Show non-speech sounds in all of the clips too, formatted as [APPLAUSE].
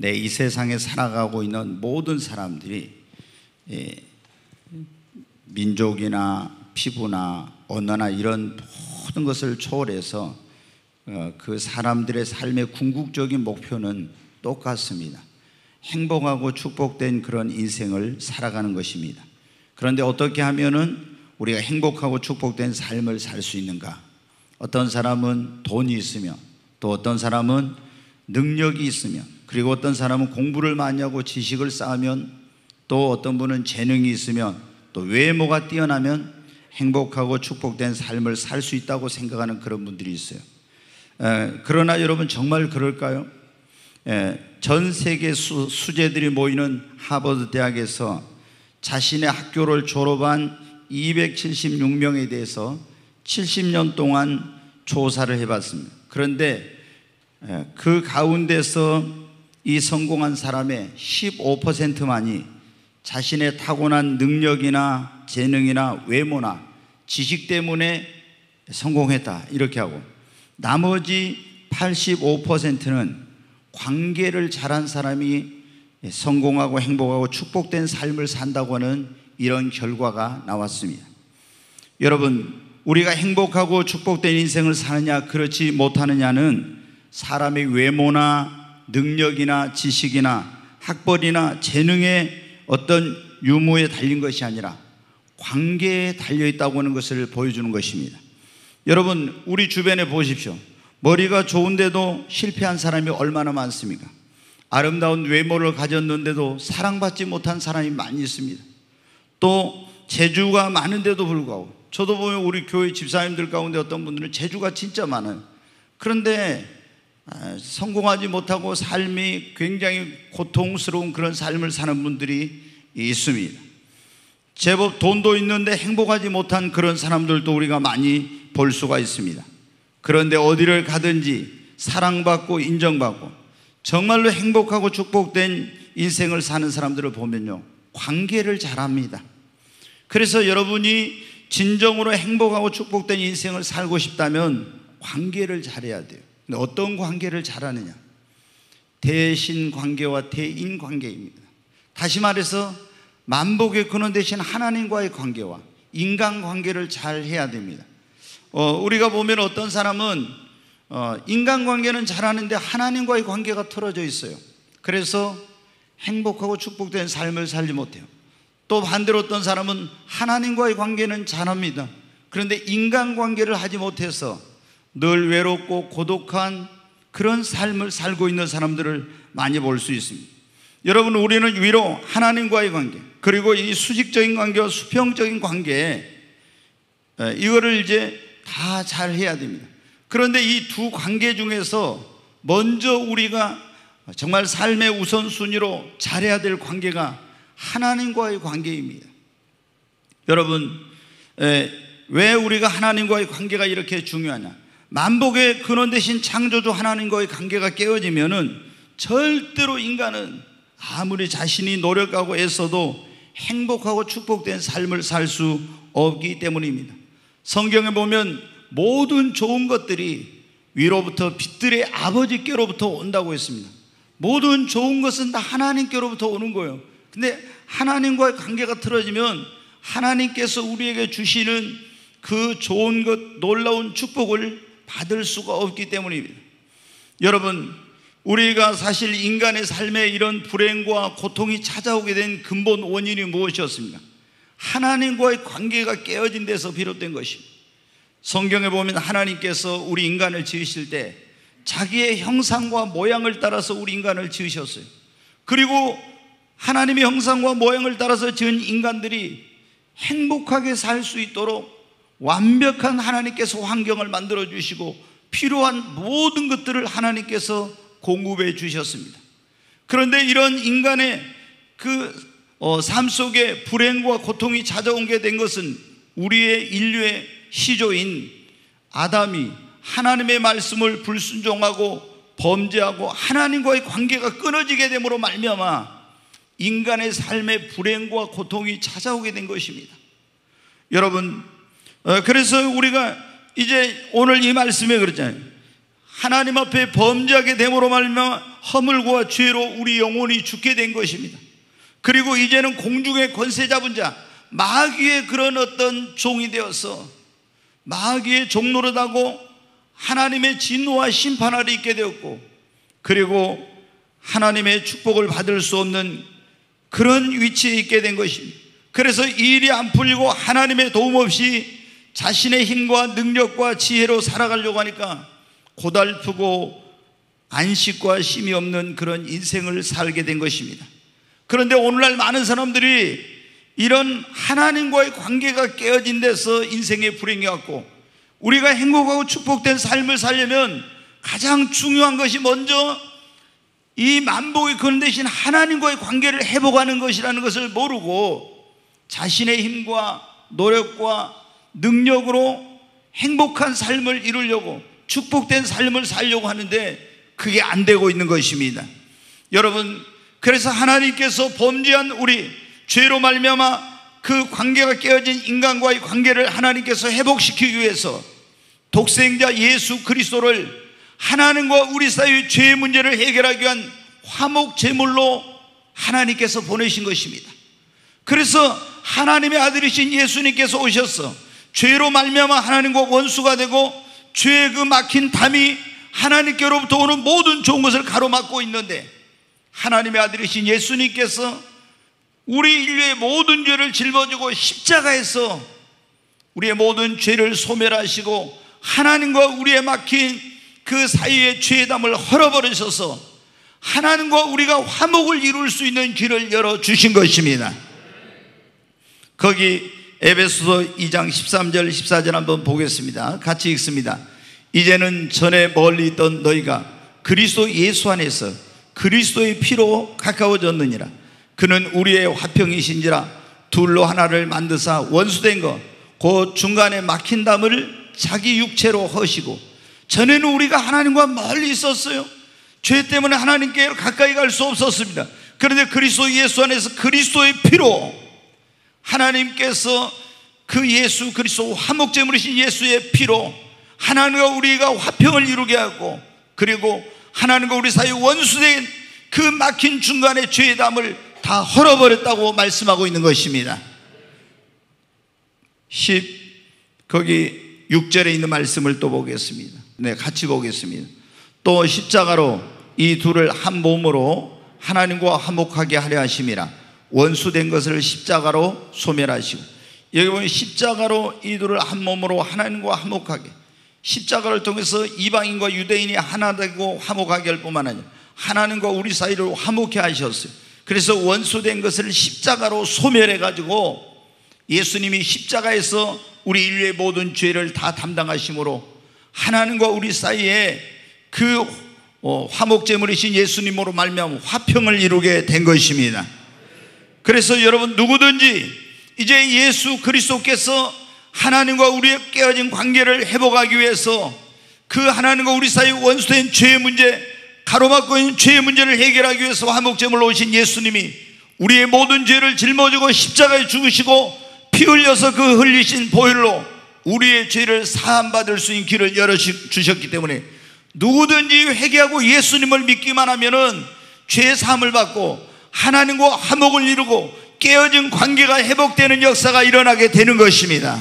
내 이 세상에 살아가고 있는 모든 사람들이 예, 민족이나 피부나 언어나 이런 모든 것을 초월해서 어, 그 사람들의 삶의 궁극적인 목표는 똑같습니다. 행복하고 축복된 그런 인생을 살아가는 것입니다. 그런데 어떻게 하면은 우리가 행복하고 축복된 삶을 살 수 있는가? 어떤 사람은 돈이 있으면 또 어떤 사람은 능력이 있으면 그리고 어떤 사람은 공부를 많이 하고 지식을 쌓으면 또 어떤 분은 재능이 있으면 또 외모가 뛰어나면 행복하고 축복된 삶을 살 수 있다고 생각하는 그런 분들이 있어요. 에, 그러나 여러분 정말 그럴까요? 에, 전 세계 수, 수재들이 모이는 하버드 대학에서 자신의 학교를 졸업한 276명에 대해서 70년 동안 조사를 해봤습니다. 그런데 그 가운데서 이 성공한 사람의 15%만이 자신의 타고난 능력이나 재능이나 외모나 지식 때문에 성공했다. 이렇게 하고 나머지 85%는 관계를 잘한 사람이 성공하고 행복하고 축복된 삶을 산다고 하는 이런 결과가 나왔습니다. 여러분, 우리가 행복하고 축복된 인생을 사느냐, 그렇지 못하느냐는 사람의 외모나 능력이나 지식이나 학벌이나 재능의 어떤 유무에 달린 것이 아니라 관계에 달려 있다고 하는 것을 보여주는 것입니다. 여러분, 우리 주변에 보십시오. 머리가 좋은데도 실패한 사람이 얼마나 많습니까? 아름다운 외모를 가졌는데도 사랑받지 못한 사람이 많이 있습니다. 또 재주가 많은데도 불구하고 저도 보면 우리 교회 집사님들 가운데 어떤 분들은 재주가 진짜 많아요. 그런데 아, 성공하지 못하고 삶이 굉장히 고통스러운 그런 삶을 사는 분들이 있습니다. 제법 돈도 있는데 행복하지 못한 그런 사람들도 우리가 많이 볼 수가 있습니다. 그런데 어디를 가든지 사랑받고 인정받고 정말로 행복하고 축복된 인생을 사는 사람들을 보면요. 관계를 잘합니다. 그래서 여러분이 진정으로 행복하고 축복된 인생을 살고 싶다면 관계를 잘해야 돼요. 근데 어떤 관계를 잘하느냐? 대신 관계와 대인 관계입니다. 다시 말해서 만복의 근원 대신 하나님과의 관계와 인간 관계를 잘 해야 됩니다. 어, 우리가 보면 어떤 사람은 어, 인간 관계는 잘하는데 하나님과의 관계가 틀어져 있어요. 그래서 행복하고 축복된 삶을 살지 못해요. 또 반대로 어떤 사람은 하나님과의 관계는 잘합니다. 그런데 인간 관계를 하지 못해서 늘 외롭고 고독한 그런 삶을 살고 있는 사람들을 많이 볼 수 있습니다. 여러분, 우리는 위로 하나님과의 관계, 그리고 이 수직적인 관계와 수평적인 관계, 이거를 이제 다 잘 해야 됩니다. 그런데 이 두 관계 중에서 먼저 우리가 정말 삶의 우선순위로 잘해야 될 관계가 하나님과의 관계입니다. 여러분, 왜 우리가 하나님과의 관계가 이렇게 중요하냐? 만복의 근원 대신 창조주 하나님과의 관계가 깨어지면은 절대로 인간은 아무리 자신이 노력하고 애써도 행복하고 축복된 삶을 살 수 없기 때문입니다. 성경에 보면 모든 좋은 것들이 위로부터 빛들의 아버지께로부터 온다고 했습니다. 모든 좋은 것은 다 하나님께로부터 오는 거예요. 근데 하나님과의 관계가 틀어지면 하나님께서 우리에게 주시는 그 좋은 것, 놀라운 축복을 받을 수가 없기 때문입니다. 여러분, 우리가 사실 인간의 삶에 이런 불행과 고통이 찾아오게 된 근본 원인이 무엇이었습니까? 하나님과의 관계가 깨어진 데서 비롯된 것입니다. 성경에 보면 하나님께서 우리 인간을 지으실 때 자기의 형상과 모양을 따라서 우리 인간을 지으셨어요. 그리고 하나님의 형상과 모양을 따라서 지은 인간들이 행복하게 살 수 있도록 완벽한 하나님께서 환경을 만들어 주시고 필요한 모든 것들을 하나님께서 공급해 주셨습니다. 그런데 이런 인간의 그 어, 삶 속에 불행과 고통이 찾아오게 된 것은 우리의 인류의 시조인 아담이 하나님의 말씀을 불순종하고 범죄하고 하나님과의 관계가 끊어지게 됨으로 말미암아 인간의 삶에 불행과 고통이 찾아오게 된 것입니다. 여러분, 어, 그래서 우리가 이제 오늘 이 말씀에 그랬잖아요. 하나님 앞에 범죄하게 됨으로 말미암아 허물과 죄로 우리 영혼이 죽게 된 것입니다. 그리고 이제는 공중의 권세 잡은 자 마귀의 그런 어떤 종이 되어서 마귀의 종노릇하고 하나님의 진노와 심판 아래 있게 되었고 그리고 하나님의 축복을 받을 수 없는 그런 위치에 있게 된 것입니다. 그래서 일이 안 풀리고 하나님의 도움 없이 자신의 힘과 능력과 지혜로 살아가려고 하니까 고달프고 안식과 쉼이 없는 그런 인생을 살게 된 것입니다. 그런데 오늘날 많은 사람들이 이런 하나님과의 관계가 깨어진 데서 인생의 불행이 왔고 우리가 행복하고 축복된 삶을 살려면 가장 중요한 것이 먼저 이 만복의 근 대신 하나님과의 관계를 회복하는 것이라는 것을 모르고 자신의 힘과 노력과 능력으로 행복한 삶을 이루려고 축복된 삶을 살려고 하는데 그게 안 되고 있는 것입니다. 여러분 그래서 하나님께서 범죄한 우리 죄로 말미암아 그 관계가 깨어진 인간과의 관계를 하나님께서 회복시키기 위해서 독생자 예수 그리스도를 하나님과 우리 사이의 죄의 문제를 해결하기 위한 화목 제물로 하나님께서 보내신 것입니다. 그래서 하나님의 아들이신 예수님께서 오셔서 죄로 말미암아 하나님과 원수가 되고 죄의 그 막힌 담이 하나님께로부터 오는 모든 좋은 것을 가로막고 있는데 하나님의 아들이신 예수님께서 우리 인류의 모든 죄를 짊어지고 십자가에서 우리의 모든 죄를 소멸하시고 하나님과 우리의 막힌 그 사이의 죄의 담을 헐어버리셔서 하나님과 우리가 화목을 이룰 수 있는 길을 열어 주신 것입니다. 거기 에베소서 2장 13절 14절 한번 보겠습니다. 같이 읽습니다. 이제는 전에 멀리 있던 너희가 그리스도 예수 안에서 그리스도의 피로 가까워졌느니라. 그는 우리의 화평이신지라 둘로 하나를 만드사 원수된 것, 그 중간에 막힌 담을 자기 육체로 허시고 전에는 우리가 하나님과 멀리 있었어요. 죄 때문에 하나님께 가까이 갈 수 없었습니다. 그런데 그리스도 예수 안에서 그리스도의 피로 하나님께서 그 예수 그리스도 화목제물이신 예수의 피로 하나님과 우리가 화평을 이루게 하고 그리고 하나님과 우리 사이 원수된 그 막힌 중간의 죄의 담을 다 헐어버렸다고 말씀하고 있는 것입니다. 10 거기 6절에 있는 말씀을 또 보겠습니다. 네, 같이 보겠습니다. 또 십자가로 이 둘을 한 몸으로 하나님과 화목하게 하려 하심이라 원수된 것을 십자가로 소멸하시고 여기 보면 십자가로 이 둘을 한 몸으로 하나님과 화목하게 십자가를 통해서 이방인과 유대인이 하나 되고 화목하게 할 뿐만 아니라 하나님과 우리 사이를 화목해 하셨어요. 그래서 원수된 것을 십자가로 소멸해 가지고 예수님이 십자가에서 우리 인류의 모든 죄를 다 담당하심으로 하나님과 우리 사이에 그 어, 화목제물이신 예수님으로 말미암아 화평을 이루게 된 것입니다. 그래서 여러분 누구든지 이제 예수 그리스도께서 하나님과 우리의 깨어진 관계를 회복하기 위해서 그 하나님과 우리 사이 원수된 죄의 문제, 가로막고 있는 죄의 문제를 해결하기 위해서 화목제물로 오신 예수님이 우리의 모든 죄를 짊어지고 십자가에 죽으시고 피 흘려서 그 흘리신 보혈로 우리의 죄를 사함받을 수 있는 길을 열어 주셨기 때문에 누구든지 회개하고 예수님을 믿기만 하면은 죄 사함을 받고 하나님과 화목을 이루고 깨어진 관계가 회복되는 역사가 일어나게 되는 것입니다.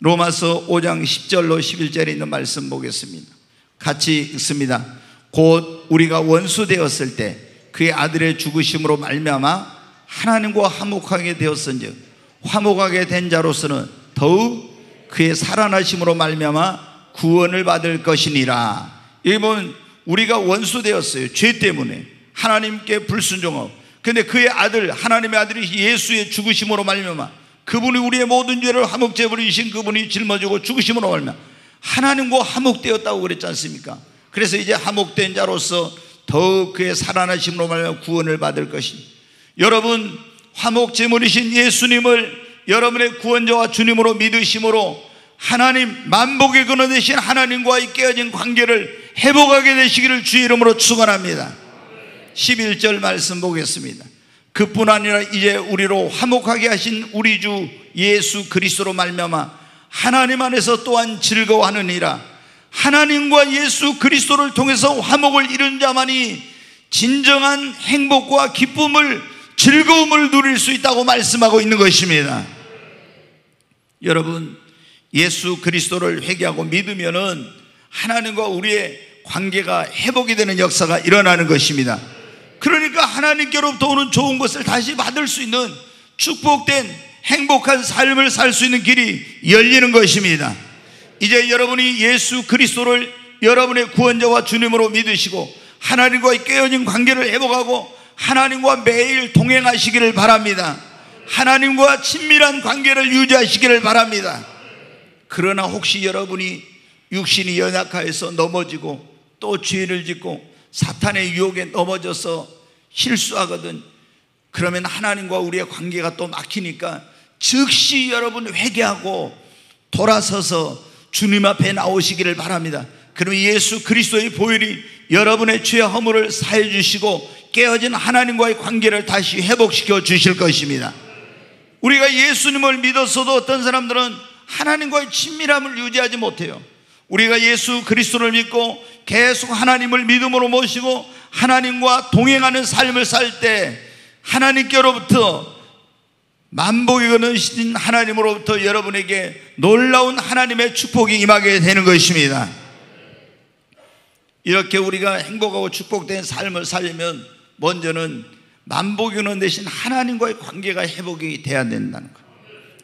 로마서 5장 10절로 11절에 있는 말씀 보겠습니다. 같이 읽습니다. 곧 우리가 원수 되었을 때 그의 아들의 죽으심으로 말미암아 하나님과 화목하게 되었은즉 화목하게 된 자로서는 더욱 그의 살아나심으로 말미암아 구원을 받을 것이니라. 보면 우리가 원수 되었어요. 죄 때문에 하나님께 불순종하고. 근데 그의 아들 하나님의 아들이 예수의 죽으심으로 말미암아 그분이 우리의 모든 죄를 화목제 버리신 그분이 짊어지고 죽으심으로 말미암아 하나님과 화목되었다고 그랬지 않습니까? 그래서 이제 화목된 자로서 더욱 그의 살아나심으로 말미암아 구원을 받을 것입 여러분 화목 제 물이신 예수님을 여러분의 구원자와 주님으로 믿으심으로 하나님 만복의 근원 되신 하나님과의 깨어진 관계를 회복하게 되시기를 주의 이름으로 축원합니다. 11절 말씀 보겠습니다. 그뿐 아니라 이제 우리로 화목하게 하신 우리 주 예수 그리스도로 말미암아 하나님 안에서 또한 즐거워하느니라 하나님과 예수 그리스도를 통해서 화목을 이룬 자만이 진정한 행복과 기쁨을 즐거움을 누릴 수 있다고 말씀하고 있는 것입니다. 여러분 예수 그리스도를 회개하고 믿으면은 하나님과 우리의 관계가 회복이 되는 역사가 일어나는 것입니다. 그러니까 하나님께로부터 오는 좋은 것을 다시 받을 수 있는 축복된 행복한 삶을 살 수 있는 길이 열리는 것입니다. 이제 여러분이 예수 그리스도를 여러분의 구원자와 주님으로 믿으시고 하나님과의 깨어진 관계를 회복하고 하나님과 매일 동행하시기를 바랍니다. 하나님과 친밀한 관계를 유지하시기를 바랍니다. 그러나 혹시 여러분이 육신이 연약하여서 넘어지고 또 죄를 짓고 사탄의 유혹에 넘어져서 실수하거든 그러면 하나님과 우리의 관계가 또 막히니까 즉시 여러분 회개하고 돌아서서 주님 앞에 나오시기를 바랍니다. 그럼 예수 그리스도의 보혈이 여러분의 죄 허물을 사해 주시고 깨어진 하나님과의 관계를 다시 회복시켜 주실 것입니다. 우리가 예수님을 믿었어도 어떤 사람들은 하나님과의 친밀함을 유지하지 못해요. 우리가 예수 그리스도를 믿고 계속 하나님을 믿음으로 모시고 하나님과 동행하는 삶을 살 때 하나님께로부터 만복이 거느신 하나님으로부터 여러분에게 놀라운 하나님의 축복이 임하게 되는 것입니다. 이렇게 우리가 행복하고 축복된 삶을 살려면 먼저는 만복이 는 대신 하나님과의 관계가 회복이 돼야 된다는 것.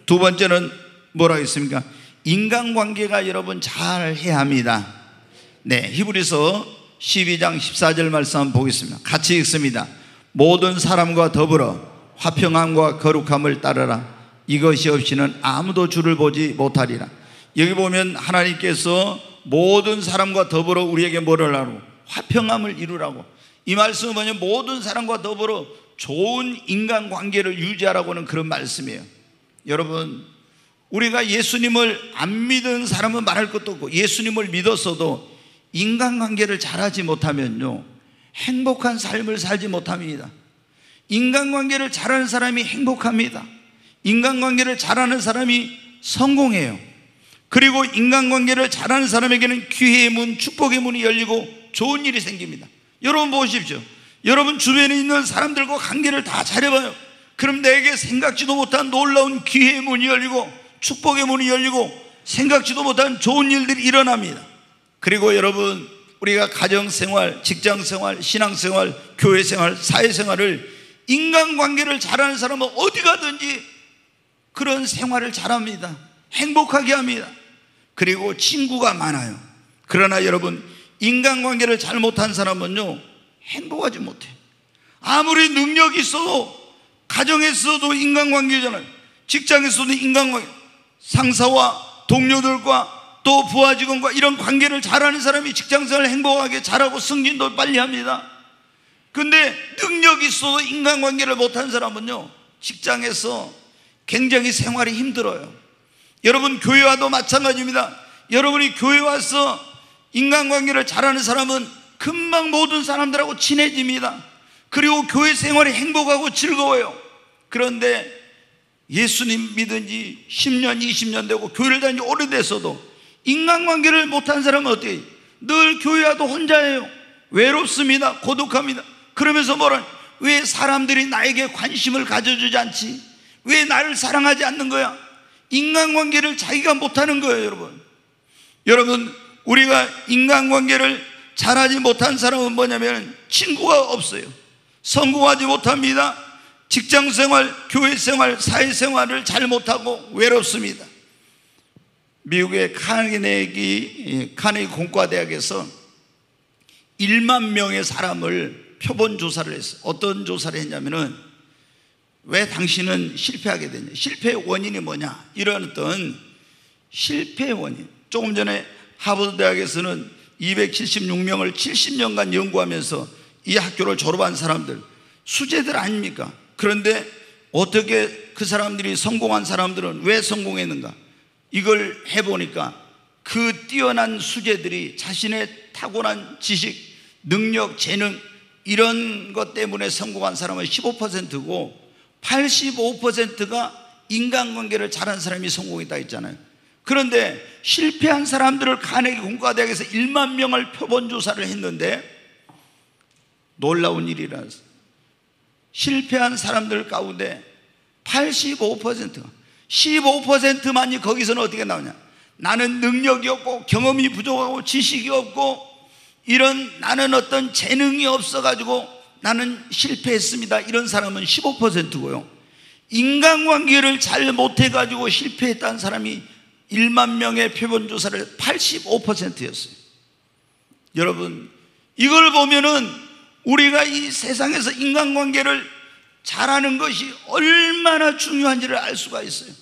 두 번째는 뭐라 했습니까? 인간관계가 여러분 잘 해야 합니다. 네, 히브리서 12장 14절 말씀 한번 보겠습니다. 같이 읽습니다. 모든 사람과 더불어 화평함과 거룩함을 따르라. 이것이 없이는 아무도 주를 보지 못하리라. 여기 보면 하나님께서 모든 사람과 더불어 우리에게 뭐를 하고 화평함을 이루라고. 이 말씀은 뭐냐 모든 사람과 더불어 좋은 인간 관계를 유지하라고 는 그런 말씀이에요. 여러분 우리가 예수님을 안 믿은 사람은 말할 것도 없고 예수님을 믿었어도 인간관계를 잘하지 못하면요 행복한 삶을 살지 못합니다. 인간관계를 잘하는 사람이 행복합니다. 인간관계를 잘하는 사람이 성공해요. 그리고 인간관계를 잘하는 사람에게는 기회의 문, 축복의 문이 열리고 좋은 일이 생깁니다. 여러분 보십시오. 여러분 주변에 있는 사람들과 관계를 다 잘해봐요. 그럼 내게 생각지도 못한 놀라운 기회의 문이 열리고 축복의 문이 열리고 생각지도 못한 좋은 일들이 일어납니다. 그리고 여러분, 우리가 가정생활, 직장생활, 신앙생활, 교회생활, 사회생활을 인간관계를 잘하는 사람은 어디 가든지 그런 생활을 잘합니다. 행복하게 합니다. 그리고 친구가 많아요. 그러나 여러분, 인간관계를 잘 못한 사람은요, 행복하지 못해. 아무리 능력이 있어도, 가정에서도 인간관계잖아요. 직장에서도 인간관계. 상사와 동료들과 또 부하 직원과 이런 관계를 잘하는 사람이 직장생활 행복하게 잘하고 승진도 빨리 합니다. 근데 능력이 있어도 인간관계를 못한 사람은요, 직장에서 굉장히 생활이 힘들어요. 여러분, 교회와도 마찬가지입니다. 여러분이 교회 와서 인간관계를 잘하는 사람은 금방 모든 사람들하고 친해집니다. 그리고 교회 생활이 행복하고 즐거워요. 그런데 예수님 믿은 지 10년, 20년 되고 교회를 다닌 지 오래됐어도 인간관계를 못한 사람은 해요? 늘 교회 와도 혼자예요. 외롭습니다. 고독합니다. 그러면서 뭐라 왜 사람들이 나에게 관심을 가져주지 않지? 왜 나를 사랑하지 않는 거야? 인간관계를 자기가 못하는 거예요, 여러분. 여러분, 우리가 인간관계를 잘하지 못한 사람은 뭐냐면 친구가 없어요. 성공하지 못합니다. 직장 생활, 교회 생활, 사회 생활을 잘 못하고 외롭습니다. 미국의 카네기, 카네기 공과대학에서 1만 명의 사람을 표본 조사를 했어요. 어떤 조사를 했냐면은 왜 당신은 실패하게 되냐? 실패의 원인이 뭐냐? 이런 어떤 실패의 원인. 조금 전에 하버드 대학에서는 276명을 70년간 연구하면서 이 학교를 졸업한 사람들 수재들 아닙니까? 그런데 어떻게 그 사람들이 성공한 사람들은 왜 성공했는가? 이걸 해보니까 그 뛰어난 수재들이 자신의 타고난 지식, 능력, 재능 이런 것 때문에 성공한 사람은 15%고 85%가 인간관계를 잘한 사람이 성공했다 했잖아요. 그런데 실패한 사람들을 카네기 공과대학에서 1만 명을 표본 조사를 했는데 놀라운 일이라 실패한 사람들 가운데 85%가 15%만이 거기서는 어떻게 나오냐? 나는 능력이 없고 경험이 부족하고 지식이 없고 이런 나는 어떤 재능이 없어가지고 나는 실패했습니다. 이런 사람은 15%고요. 인간관계를 잘 못해가지고 실패했다는 사람이 1만 명의 표본조사를 85%였어요. 여러분, 이걸 보면은 우리가 이 세상에서 인간관계를 잘하는 것이 얼마나 중요한지를 알 수가 있어요.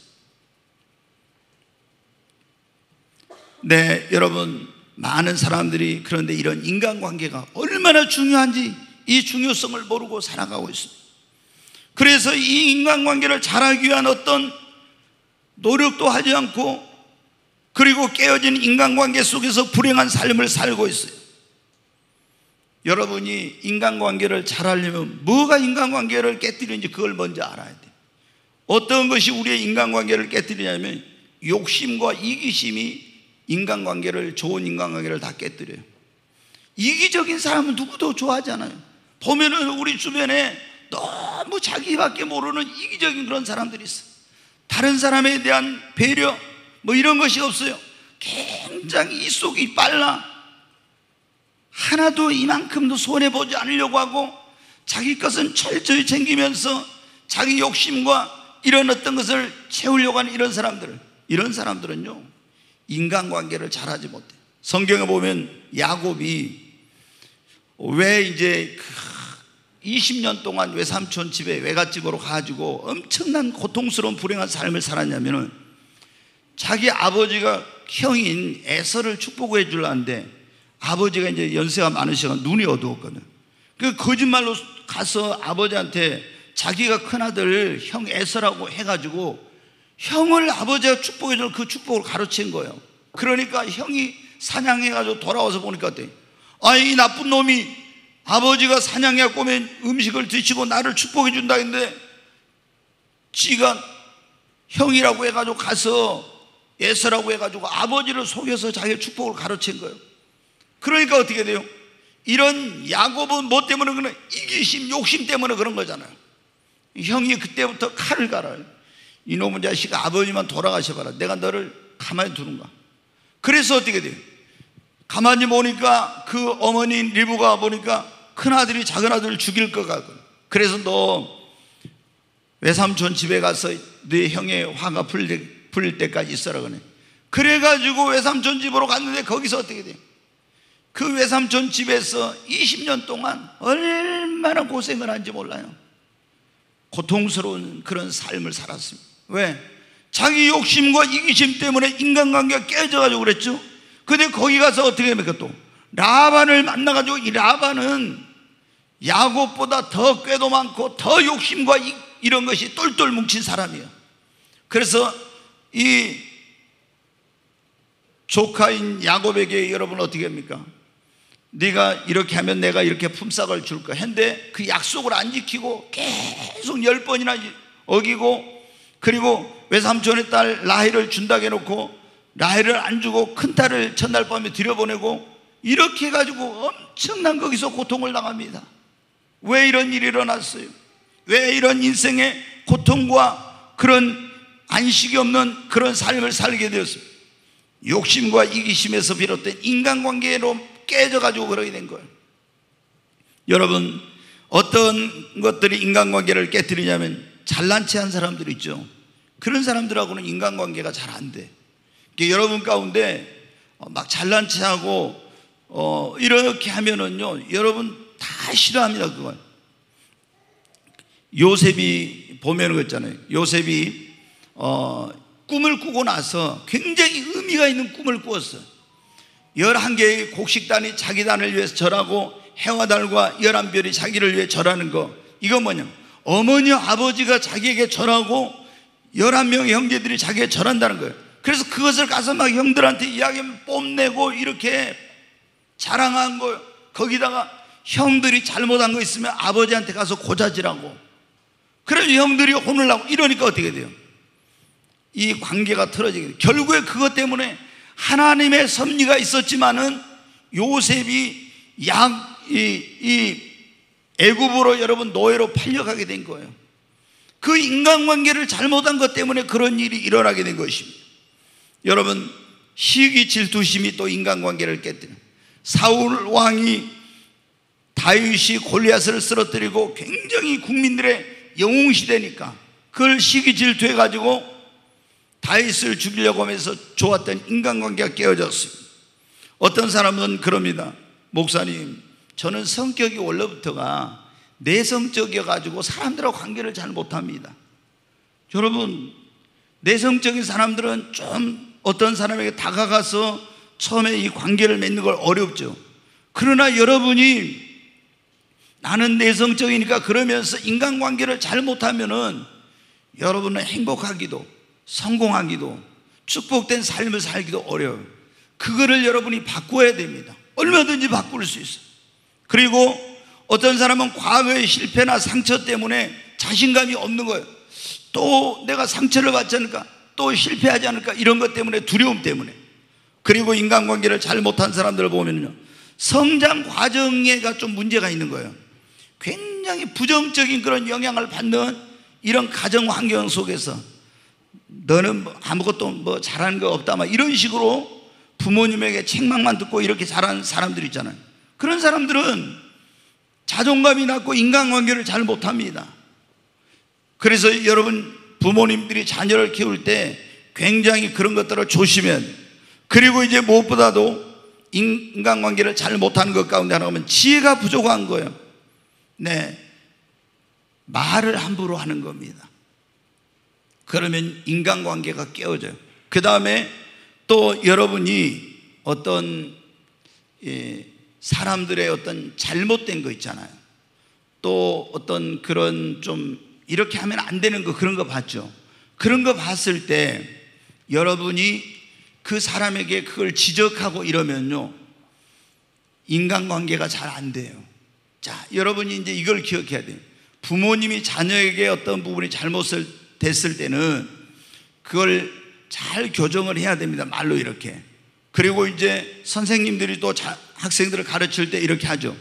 네, 여러분, 많은 사람들이 그런데 이런 인간관계가 얼마나 중요한지 이 중요성을 모르고 살아가고 있습니다. 그래서 이 인간관계를 잘하기 위한 어떤 노력도 하지 않고 그리고 깨어진 인간관계 속에서 불행한 삶을 살고 있어요. 여러분이 인간관계를 잘 하려면 뭐가 인간관계를 깨뜨리는지 그걸 먼저 알아야 돼. 어떤 것이 우리의 인간관계를 깨뜨리냐면 욕심과 이기심이 인간관계를 좋은 인간관계를 다 깨뜨려요. 이기적인 사람은 누구도 좋아하지 않아요. 보면은 우리 주변에 너무 자기밖에 모르는 이기적인 그런 사람들이 있어. 다른 사람에 대한 배려 뭐 이런 것이 없어요. 굉장히 이 속이 빨라. 하나도 이만큼도 손해보지 않으려고 하고 자기 것은 철저히 챙기면서 자기 욕심과 이런 어떤 것을 채우려고 하는 이런 사람들 이런 사람들은요 인간관계를 잘하지 못해. 성경에 보면 야곱이 왜 이제 20년 그 동안 외삼촌 집에 외갓집으로 가지고 엄청난 고통스러운 불행한 삶을 살았냐면은 자기 아버지가 형인 에서를 축복해 줄라는데 아버지가 이제 연세가 많으셔서 눈이 어두웠거든. 그 거짓말로 가서 아버지한테 자기가 큰아들 형 에서라고 해가지고 형을 아버지가 축복해 줄그 축복을 가르친 거예요. 그러니까 형이 사냥해가지고 돌아와서 보니까 어때? 아, 이 나쁜 놈이 아버지가 사냥해 꼬면 음식을 드시고 나를 축복해 준다 했는데 지가 형이라고 해가지고 가서 예서라고 해가지고 아버지를 속여서 자기의 축복을 가르친 거예요. 그러니까 어떻게 돼요? 이런 야곱은 뭐 때문에 그런 이기심, 욕심 때문에 그런 거잖아요. 형이 그때부터 칼을 갈아요. 이놈의 자식 아버지만 돌아가셔봐라. 내가 너를 가만히 두는가. 그래서 어떻게 돼요? 가만히 보니까 그 어머니 리브가 보니까 큰 아들이 작은 아들을 죽일 것 같고. 그래서 너 외삼촌 집에 가서 네 형의 화가 풀릴 때까지 있어라 그래. 그래가지고 외삼촌 집으로 갔는데 거기서 어떻게 돼요? 그 외삼촌 집에서 20년 동안 얼마나 고생을 한지 몰라요. 고통스러운 그런 삶을 살았습니다. 왜? 자기 욕심과 이기심 때문에 인간관계가 깨져가지고 그랬죠. 근데 거기 가서 어떻게 합니까 또? 라반을 만나가지고 이 라반은 야곱보다 더 꾀도 많고 더 욕심과 이, 이런 것이 똘똘 뭉친 사람이에요. 그래서 이 조카인 야곱에게 여러분 어떻게 합니까? 네가 이렇게 하면 내가 이렇게 품삯을 줄까 했는데 그 약속을 안 지키고 계속 열 번이나 어기고 그리고 외삼촌의 딸 라헬을 준다고 해놓고 라헬을 안 주고 큰 딸을 첫날 밤에 들여보내고 이렇게 해가지고 엄청난 거기서 고통을 당합니다 왜 이런 일이 일어났어요? 왜 이런 인생의 고통과 그런 안식이 없는 그런 삶을 살게 되었어요? 욕심과 이기심에서 비롯된 인간관계로 깨져가지고 그러게 된 거예요. 여러분, 어떤 것들이 인간관계를 깨뜨리냐면 잘난 체 한 사람들 있죠. 그런 사람들하고는 인간관계가 잘 안 돼. 여러분 가운데 어, 막 잘난 체하고 어, 이렇게 하면은요, 여러분 다 싫어합니다, 그걸. 요셉이 보면 그랬잖아요. 요셉이 어, 꿈을 꾸고 나서 굉장히 의미가 있는 꿈을 꾸었어요. 11개의 곡식단이 자기 단을 위해서 절하고 해와 달과 11별이 자기를 위해 절하는 거. 이거 뭐냐? 어머니 아버지가 자기에게 절하고 11명의 형제들이 자기에게 절한다는 거예요. 그래서 그것을 가서 막 형들한테 이야기 뽐내고 이렇게 자랑한 거. 거기다가 형들이 잘못한 거 있으면 아버지한테 가서 고자질하고. 그래서 형들이 혼을 나고 이러니까 어떻게 돼요? 이 관계가 틀어지게 결국에 그것 때문에 하나님의 섭리가 있었지만은 요셉이 약이 이 애굽으로 여러분 노예로 팔려가게 된 거예요. 그 인간관계를 잘못한 것 때문에 그런 일이 일어나게 된 것입니다. 여러분 시기 질투심이 또 인간관계를 깨뜨려. 사울 왕이 다윗이 골리앗을 쓰러뜨리고 굉장히 국민들의 영웅시 대니까 그걸 시기 질투해 가지고 다윗을 죽이려고 하면서 좋았던 인간관계가 깨어졌습니다. 어떤 사람은 그럽니다. 목사님, 저는 성격이 원래부터가 내성적이어 가지고 사람들하고 관계를 잘 못합니다. 여러분, 내성적인 사람들은 좀 어떤 사람에게 다가가서 처음에 이 관계를 맺는 걸 어렵죠. 그러나 여러분이 나는 내성적이니까 그러면서 인간관계를 잘 못하면은 여러분은 행복하기도 성공하기도 축복된 삶을 살기도 어려워요. 그거를 여러분이 바꿔야 됩니다. 얼마든지 바꿀 수 있어요. 그리고 어떤 사람은 과거의 실패나 상처 때문에 자신감이 없는 거예요. 또 내가 상처를 받지 않을까? 또 실패하지 않을까? 이런 것 때문에 두려움 때문에. 그리고 인간관계를 잘 못한 사람들을 보면요. 성장 과정에가 좀 문제가 있는 거예요. 굉장히 부정적인 그런 영향을 받는 이런 가정 환경 속에서 너는 뭐 아무것도 뭐 잘하는 거 없다 막 이런 식으로 부모님에게 책망만 듣고 이렇게 자란 사람들 있잖아요. 그런 사람들은 자존감이 낮고 인간관계를 잘 못합니다. 그래서 여러분 부모님들이 자녀를 키울 때 굉장히 그런 것들을 조심해야 돼요. 그리고 이제 무엇보다도 인간관계를 잘 못하는 것 가운데 하나가 면 지혜가 부족한 거예요. 네. 말을 함부로 하는 겁니다. 그러면 인간관계가 깨어져요. 그 다음에 또 여러분이 어떤 예, 사람들의 어떤 잘못된 거 있잖아요. 또 어떤 그런 좀 이렇게 하면 안 되는 거 그런 거 봤죠. 그런 거 봤을 때 여러분이 그 사람에게 그걸 지적하고 이러면요. 인간관계가 잘 안 돼요. 자, 여러분이 이제 이걸 기억해야 돼요. 부모님이 자녀에게 어떤 부분이 잘못을 됐을 때는 그걸 잘 교정을 해야 됩니다. 말로 이렇게. 그리고 이제 선생님들이 또 학생들을 가르칠 때 이렇게 하죠.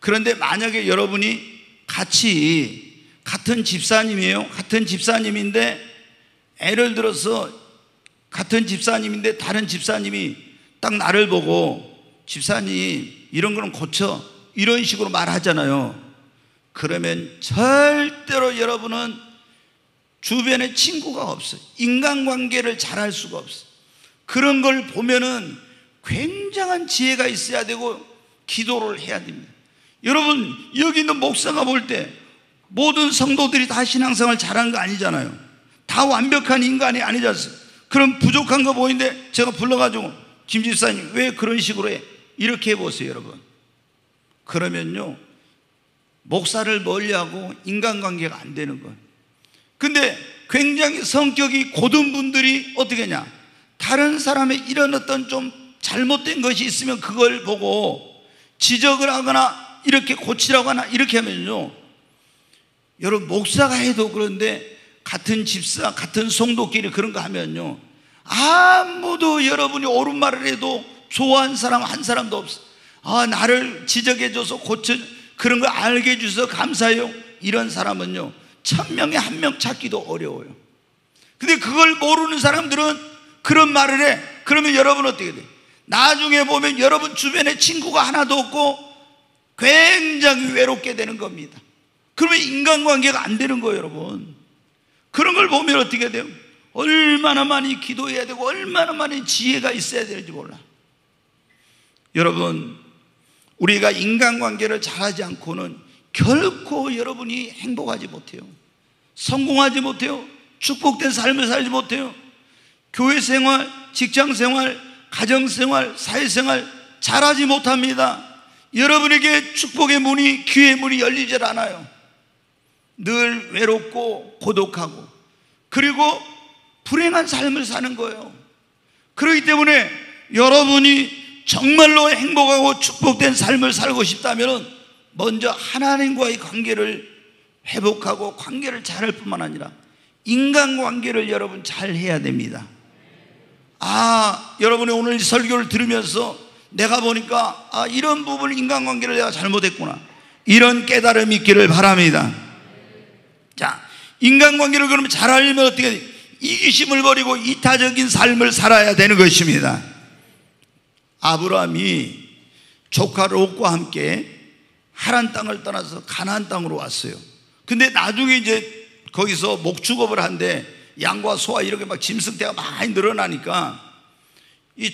그런데 만약에 여러분이 같이 같은 집사님이에요. 같은 집사님인데 예를 들어서 같은 집사님인데 다른 집사님이 딱 나를 보고 집사님 이런 거는 고쳐 이런 식으로 말하잖아요. 그러면 절대로 여러분은 주변에 친구가 없어요. 인간관계를 잘할 수가 없어요. 그런 걸 보면은 굉장한 지혜가 있어야 되고 기도를 해야 됩니다. 여러분, 여기 있는 목사가 볼 때 모든 성도들이 다 신앙생활 잘한 거 아니잖아요. 다 완벽한 인간이 아니지 않습니까? 그럼 부족한 거 보이는데 제가 불러가지고 김 집사님 왜 그런 식으로 해? 이렇게 해보세요, 여러분. 그러면요, 목사를 멀리하고 인간관계가 안 되는 거예요. 근데 굉장히 성격이 고든 분들이 어떻게 하냐? 다른 사람의 이런 어떤 좀 잘못된 것이 있으면 그걸 보고 지적을 하거나 이렇게 고치라고 하나 이렇게 하면요. 여러분, 목사가 해도 그런데 같은 집사, 같은 성도끼리 그런 거 하면요. 아무도 여러분이 옳은 말을 해도 좋아하는 사람 한 사람도 없어. 아, 나를 지적해줘서 고쳐, 그런 거 알게 해주셔서 감사해요. 이런 사람은요. 천 명에 한 명 찾기도 어려워요. 근데 그걸 모르는 사람들은 그런 말을 해. 그러면 여러분 어떻게 돼? 나중에 보면 여러분 주변에 친구가 하나도 없고 굉장히 외롭게 되는 겁니다. 그러면 인간관계가 안 되는 거예요, 여러분. 그런 걸 보면 어떻게 돼요? 얼마나 많이 기도해야 되고 얼마나 많이 지혜가 있어야 되는지 몰라. 여러분, 우리가 인간관계를 잘하지 않고는 결코 여러분이 행복하지 못해요. 성공하지 못해요. 축복된 삶을 살지 못해요. 교회 생활, 직장 생활, 가정 생활, 사회 생활 잘하지 못합니다. 여러분에게 축복의 문이, 기회의 문이 열리질 않아요. 늘 외롭고 고독하고 그리고 불행한 삶을 사는 거예요. 그렇기 때문에 여러분이 정말로 행복하고 축복된 삶을 살고 싶다면 먼저 하나님과의 관계를 회복하고 관계를 잘할 뿐만 아니라 인간관계를 여러분 잘 해야 됩니다. 아, 여러분이 오늘 설교를 들으면서 내가 보니까 아, 이런 부분 인간관계를 내가 잘못했구나. 이런 깨달음이 있기를 바랍니다. 자, 인간관계를 그러면 잘 알려면 어떻게 돼? 이기심을 버리고 이타적인 삶을 살아야 되는 것입니다. 아브라함이 조카 롯과 함께 하란 땅을 떠나서 가나안 땅으로 왔어요. 근데 나중에 이제 거기서 목축업을 한데 양과 소와 이렇게 막 짐승대가 많이 늘어나니까 이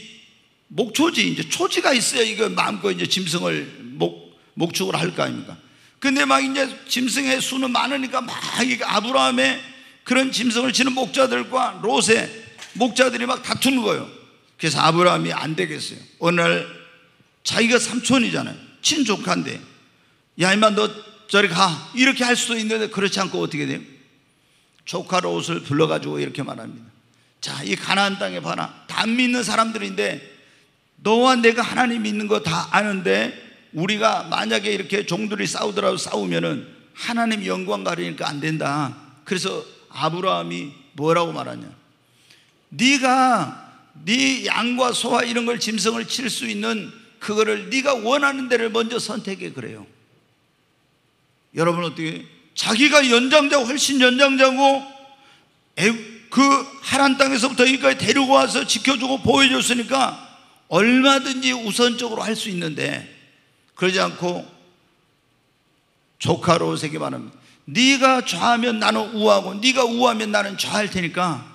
목초지 이제 초지가 있어야 이거 마음껏 이제 짐승을 목 목축을 할 거 아닙니까? 근데 막 이제 짐승의 수는 많으니까 막 이게 아브라함의 그런 짐승을 치는 목자들과 롯의 목자들이 막 다투는 거예요. 그래서 아브라함이 안 되겠어요. 어느 날 자기가 삼촌이잖아요. 친족한데 야 이만 너 저리 가 이렇게 할 수도 있는데 그렇지 않고 어떻게 돼요? 조카 롯을 불러가지고 이렇게 말합니다. 자, 이 가나안 땅에 봐라. 다 믿는 사람들인데 너와 내가 하나님 믿는 거 다 아는데 우리가 만약에 이렇게 종들이 싸우더라도 싸우면은 하나님 영광 가리니까 안 된다. 그래서 아브라함이 뭐라고 말하냐? 네가 네 양과 소와 이런 걸 짐승을 칠 수 있는 그거를 네가 원하는 데를 먼저 선택해 그래요. 여러분 어떻게 자기가 연장자고 훨씬 연장자고 그 하란 땅에서부터 여기까지 데리고 와서 지켜주고 보여줬으니까 얼마든지 우선적으로 할 수 있는데 그러지 않고 조카로 세게 말합니다. 네가 좌하면 나는 우하고 네가 우하면 나는 좌할 테니까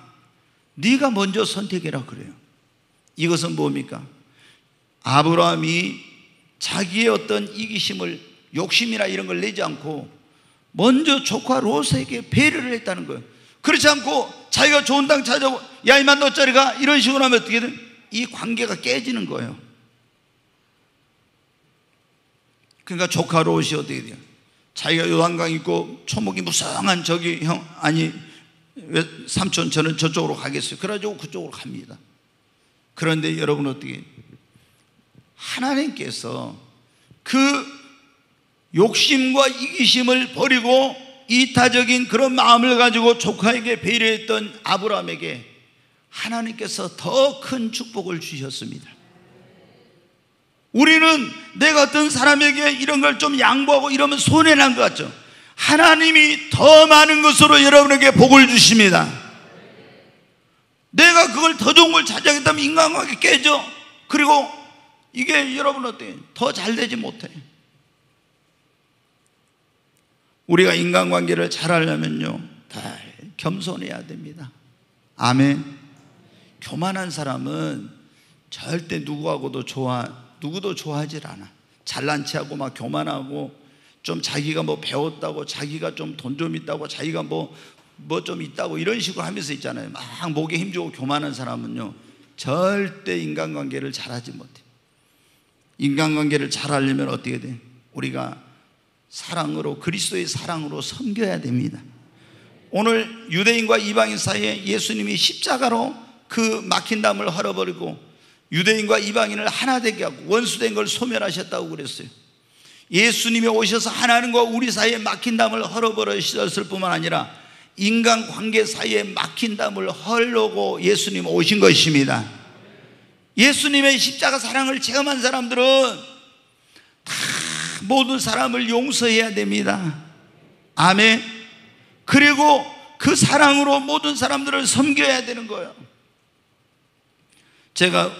네가 먼저 선택해라 그래요. 이것은 뭡니까? 아브라함이 자기의 어떤 이기심을 욕심이나 이런 걸 내지 않고 먼저 조카 롯에게 배려를 했다는 거예요. 그렇지 않고 자기가 좋은 땅 찾아보 야 이만 너짜리가 이런 식으로 하면 어떻게 돼? 이 관계가 깨지는 거예요. 그러니까 조카 롯이 어떻게 돼요? 자기가 요단강 있고 초목이 무성한 저기 형 아니 삼촌 저는 저쪽으로 가겠어요. 그래가지고 그쪽으로 갑니다. 그런데 여러분 어떻게 하나님께서 그 욕심과 이기심을 버리고 이타적인 그런 마음을 가지고 조카에게 배려했던 아브라함에게 하나님께서 더 큰 축복을 주셨습니다. 우리는 내가 어떤 사람에게 이런 걸 좀 양보하고 이러면 손해난 것 같죠. 하나님이 더 많은 것으로 여러분에게 복을 주십니다. 내가 그걸 더 좋은 걸 찾아야겠다면 인간관계 깨져. 그리고 이게 여러분 어때요? 더 잘 되지 못해. 우리가 인간관계를 잘 하려면요, 다 겸손해야 됩니다. 아멘. 교만한 사람은 절대 누구하고도 좋아, 누구도 좋아하질 않아. 잘난 체하고 막 교만하고 좀 자기가 뭐 배웠다고 자기가 좀 돈좀 있다고 자기가 뭐 뭐 좀 있다고 이런 식으로 하면서 있잖아요. 막 목에 힘주고 교만한 사람은요 절대 인간관계를 잘하지 못해. 인간관계를 잘 하려면 어떻게 돼? 우리가 사랑으로 그리스도의 사랑으로 섬겨야 됩니다. 오늘 유대인과 이방인 사이에 예수님이 십자가로 그 막힌 담을 헐어버리고 유대인과 이방인을 하나 되게 하고 원수된 걸 소멸하셨다고 그랬어요. 예수님이 오셔서 하나님과 우리 사이에 막힌 담을 헐어버리셨을 뿐만 아니라 인간 관계 사이에 막힌 담을 헐려고 예수님 오신 것입니다. 예수님의 십자가 사랑을 체험한 사람들은 다 모든 사람을 용서해야 됩니다. 아멘. 그리고 그 사랑으로 모든 사람들을 섬겨야 되는 거예요. 제가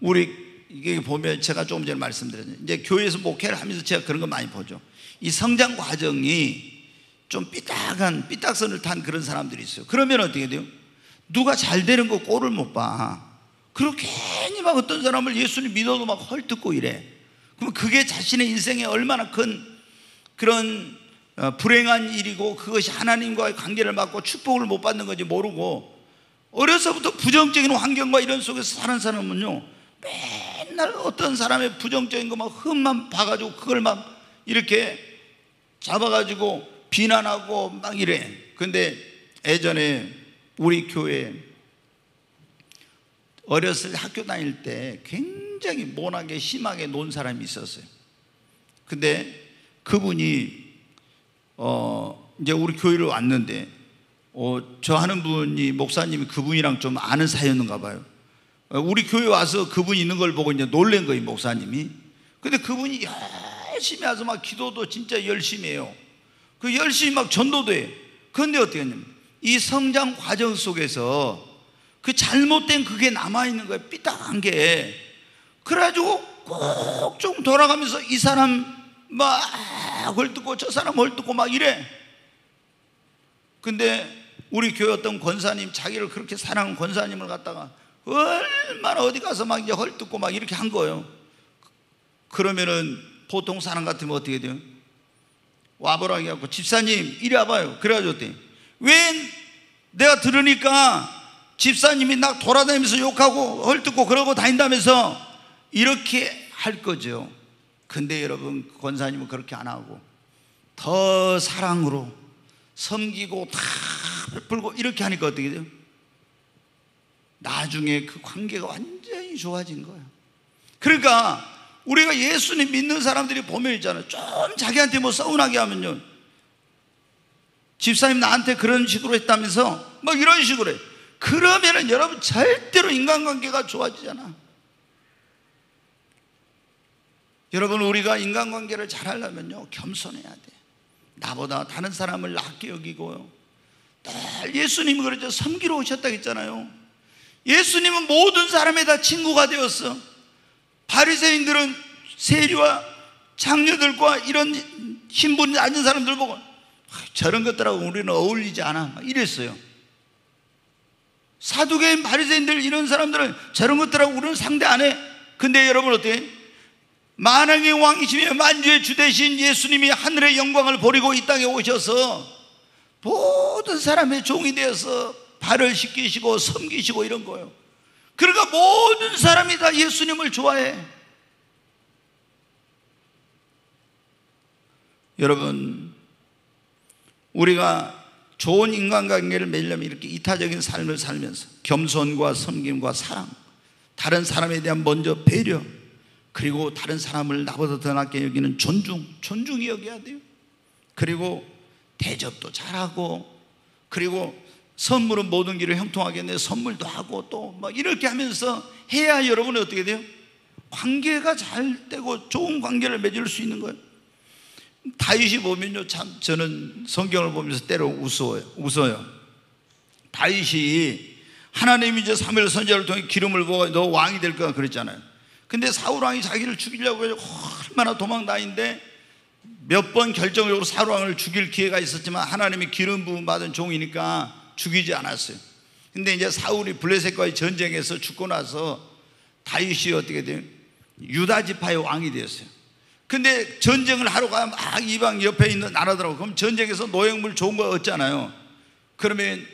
우리 이게 보면 제가 조금 전에 말씀드렸죠. 이제 교회에서 목회를 하면서 제가 그런 거 많이 보죠. 이 성장 과정이 좀 삐딱한 삐딱선을 탄 그런 사람들이 있어요. 그러면 어떻게 돼요? 누가 잘 되는 거 꼴을 못 봐. 그리고 괜히 막 어떤 사람을 예수님 믿어도 막 헐뜯고 이래. 그럼 그게 자신의 인생에 얼마나 큰 그런 어, 불행한 일이고 그것이 하나님과의 관계를 맺고 축복을 못 받는 건지 모르고 어려서부터 부정적인 환경과 이런 속에서 사는 사람은요 맨날 어떤 사람의 부정적인 것만 흠만 봐가지고 그걸 막 이렇게 잡아가지고 비난하고 막 이래. 근데 예전에 우리 교회 어렸을 때 학교 다닐 때 굉장히 모나게 심하게 논 사람이 있었어요. 근데 그분이 어 이제 우리 교회를 왔는데 어, 저 하는 분이 목사님이 그분이랑 좀 아는 사이였는가 봐요. 어, 우리 교회 와서 그분이 있는 걸 보고 이제 놀란 거예요, 목사님이. 근데 그분이 열심히 해서 막 기도도 진짜 열심히 해요. 그 열심히 막 전도도 해. 그런데 어떻게 했냐면 이 성장 과정 속에서 그 잘못된 그게 남아있는 거예요. 삐딱한 게. 그래가지고 꼭 좀 돌아가면서 이 사람 막 헐뜯고 저 사람 헐뜯고 막 이래. 근데 우리 교회 어떤 권사님 자기를 그렇게 사랑하는 권사님을 갖다가 얼마나 어디 가서 막 이제 헐뜯고 막 이렇게 한 거예요. 그러면은 보통 사람 같으면 어떻게 돼요? 와보라 해갖고 집사님 이리 와봐요. 그래가지고 왜 내가 들으니까 집사님이 나 돌아다니면서 욕하고 헐뜯고 그러고 다닌다면서 이렇게 할 거죠. 근데 여러분 권사님은 그렇게 안 하고 더 사랑으로 섬기고 다 베풀고 이렇게 하니까 어떻게 돼요? 나중에 그 관계가 완전히 좋아진 거예요. 그러니까 우리가 예수님 믿는 사람들이 보면 있잖아요. 좀 자기한테 뭐 서운하게 하면요. 집사님 나한테 그런 식으로 했다면서 뭐 이런 식으로 해. 그러면은 여러분 절대로 인간관계가 좋아지잖아. 여러분 우리가 인간관계를 잘 하려면요 겸손해야 돼. 나보다 다른 사람을 낮게 여기고요. 늘 예수님이 그러죠. 섬기러 오셨다 했잖아요. 예수님은 모든 사람에 다 친구가 되었어. 바리새인들은 세리와 장녀들과 이런 신분 낮은 사람들 보고 저런 것들하고 우리는 어울리지 않아. 이랬어요. 사두개인 바리새인들 이런 사람들은 저런 것들하고 우리는 상대 안 해. 근데 여러분 어때? 만왕의 왕이시며 만주의 주 대신 예수님이 하늘의 영광을 버리고 이 땅에 오셔서 모든 사람의 종이 되어서 발을 씻기시고 섬기시고 이런 거예요. 그러니까 모든 사람이 다 예수님을 좋아해. 여러분, 우리가 좋은 인간관계를 맺려면 이렇게 이타적인 삶을 살면서 겸손과 섬김과 사랑, 다른 사람에 대한 먼저 배려, 그리고 다른 사람을 나보다 더 낫게 여기는 존중, 존중이 여겨야 돼요. 그리고 대접도 잘하고, 그리고 선물은 모든 길을 형통하게 내 선물도 하고 또막 이렇게 하면서 해야 여러분이 어떻게 돼요? 관계가 잘 되고 좋은 관계를 맺을 수 있는 거예요. 다윗이 보면요, 참 저는 성경을 보면서 때로 웃어요. 웃어요. 다윗이 하나님이 이제 사무엘 선지자를 통해 기름을 부어 너 왕이 될 거야 그랬잖아요. 근데 사울 왕이 자기를 죽이려고 해서 얼마나 도망 다닌데 몇 번 결정적으로 사울 왕을 죽일 기회가 있었지만 하나님이 기름 부음 받은 종이니까 죽이지 않았어요. 근데 이제 사울이 블레셋과의 전쟁에서 죽고 나서 다윗이 어떻게 돼요? 유다 지파의 왕이 되었어요. 근데 전쟁을 하러 가면 막 이방 옆에 있는 나라더라고. 그럼 전쟁에서 노획물 좋은 거 얻잖아요. 그러면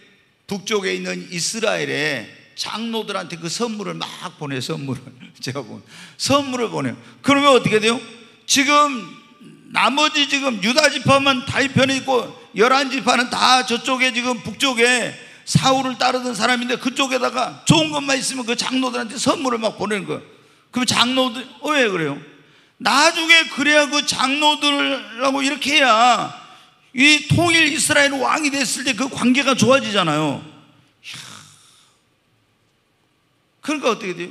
북쪽에 있는 이스라엘의 장로들한테 그 선물을 막 보내 선물을 [LAUGHS] 제가 본 선물을 보내요. 그러면 어떻게 돼요? 지금 나머지 지금 유다 지파만 다윗 편에 있고 열한 지파는 다 저쪽에 지금 북쪽에 사울을 따르던 사람인데 그쪽에다가 좋은 것만 있으면 그 장로들한테 선물을 막 보내는 거예요. 그럼 장로들 어, 왜 그래요? 나중에 그래야 그 장로들하고 이렇게 해야 이 통일 이스라엘 왕이 됐을 때 그 관계가 좋아지잖아요. 그러니까 어떻게 돼요?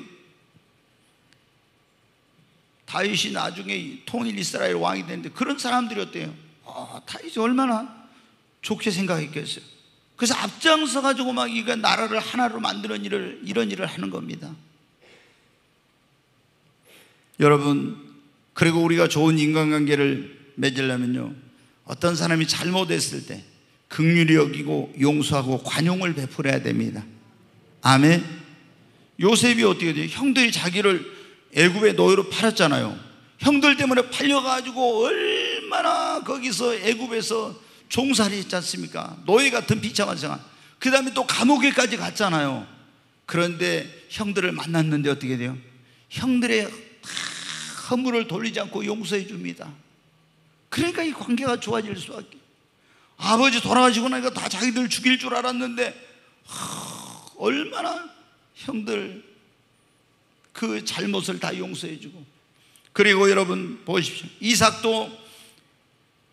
다윗이 나중에 통일 이스라엘 왕이 됐는데 그런 사람들이 어때요? 어, 다윗이 얼마나 좋게 생각했겠어요. 그래서 앞장서 가지고 막 이거 나라를 하나로 만드는 일을 이런 일을 하는 겁니다. 여러분 그리고 우리가 좋은 인간관계를 맺으려면요. 어떤 사람이 잘못했을 때 극률이 여기고 용서하고 관용을 베풀어야 됩니다. 아멘. 요셉이 어떻게 돼요? 형들이 자기를 애굽의 노예로 팔았잖아요. 형들 때문에 팔려가지고 얼마나 거기서 애굽에서 종살이 했지 않습니까? 노예 같은 비참한 생활. 그 다음에 또 감옥에까지 갔잖아요. 그런데 형들을 만났는데 어떻게 돼요? 형들의 허물을 돌리지 않고 용서해 줍니다. 그러니까 이 관계가 좋아질 수밖에. 아버지 돌아가시고 나니까 다 자기들 죽일 줄 알았는데 하, 얼마나 형들 그 잘못을 다 용서해 주고 그리고 여러분 보십시오. 이삭도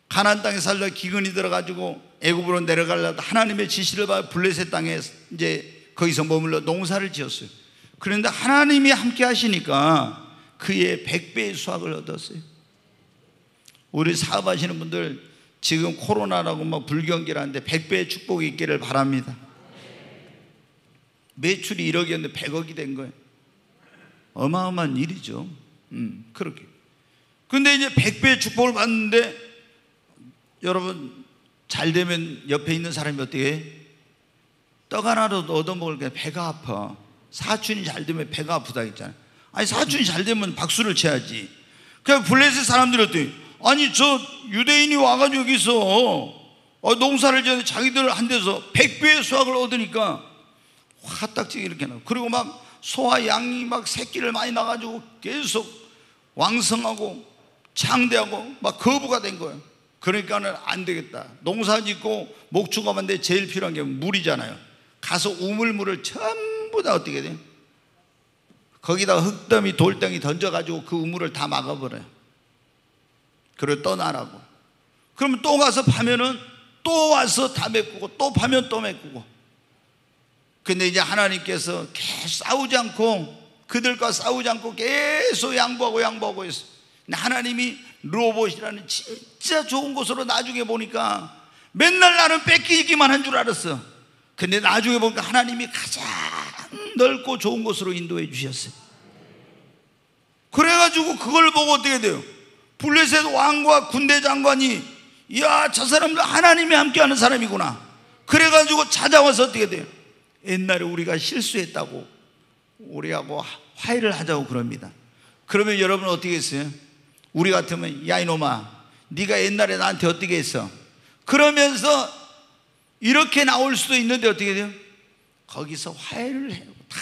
가나안 땅에 살다 기근이 들어가지고 애굽으로 내려가려다 하나님의 지시를 받아 블레셋 땅에 이제 거기서 머물러 농사를 지었어요. 그런데 하나님이 함께 하시니까 그의 백배의 수확을 얻었어요. 우리 사업하시는 분들 지금 코로나라고 막 불경기라는데 백배의 축복이 있기를 바랍니다. 매출이 1억이었는데 100억이 된 거예요. 어마어마한 일이죠. 음, 그렇게. 근데 이제 100배의 축복을 받는데 여러분 잘 되면 옆에 있는 사람이 어떻게 해? 떡 하나라도 얻어먹을 게 배가 아파. 사촌이 잘 되면 배가 아프다 했잖아요. 아니 사촌이 잘 되면 박수를 쳐야지. 그냥 블레셋 어떻게 아니 저 유대인이 와가지고 여기서 어, 농사를 지는데 자기들 한 데서 100배의 수확을 얻으니까 화딱지게 이렇게 나. 그리고 막 소와 양이 막 새끼를 많이 나가지고 계속 왕성하고 창대하고 막 거부가 된 거예요. 그러니까는 안 되겠다. 농사 짓고 목축하는데 제일 필요한 게 물이잖아요. 가서 우물물을 전부 다 어떻게 돼? 거기다 흙더미 돌덩이 던져가지고 그 우물을 다 막아버려요. 그리고 떠나라고. 그러면 또 가서 파면은 또 와서 다 메꾸고 또 파면 또 메꾸고. 근데 이제 하나님께서 계속 싸우지 않고 그들과 싸우지 않고 계속 양보하고 양보하고 있어. 하나님이 로봇이라는 진짜 좋은 곳으로 나중에 보니까 맨날 나는 뺏기기만 한 줄 알았어. 근데 나중에 보니까 하나님이 가장 넓고 좋은 곳으로 인도해 주셨어요. 그래가지고 그걸 보고 어떻게 돼요? 블레셋 왕과 군대 장관이 야, 저 사람도 하나님이 함께하는 사람이구나. 그래가지고 찾아와서 어떻게 돼요? 옛날에 우리가 실수했다고 우리하고 화해를 하자고 그럽니다. 그러면 여러분 어떻게 했어요? 우리 같으면 야 이놈아 네가 옛날에 나한테 어떻게 했어? 그러면서 이렇게 나올 수도 있는데 어떻게 돼요? 거기서 화해를 해요. 다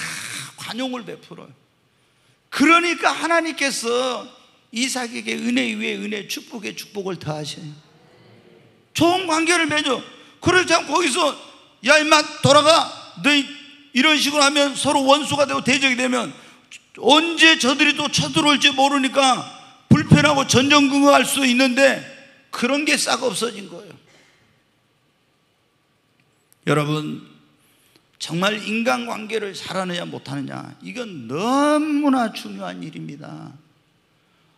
관용을 베풀어요. 그러니까 하나님께서 이삭에게 은혜 위에 은혜, 축복에 축복을 더하셔요. 좋은 관계를 맺어. 그렇지 않고 거기서 야 임마 돌아가. 너 이런 식으로 하면 서로 원수가 되고 대적이 되면 언제 저들이 또 쳐들어올지 모르니까 불편하고 전전긍긍할 수 있는데 그런 게 싹 없어진 거예요. 여러분 정말 인간관계를 잘하느냐 못하느냐 이건 너무나 중요한 일입니다.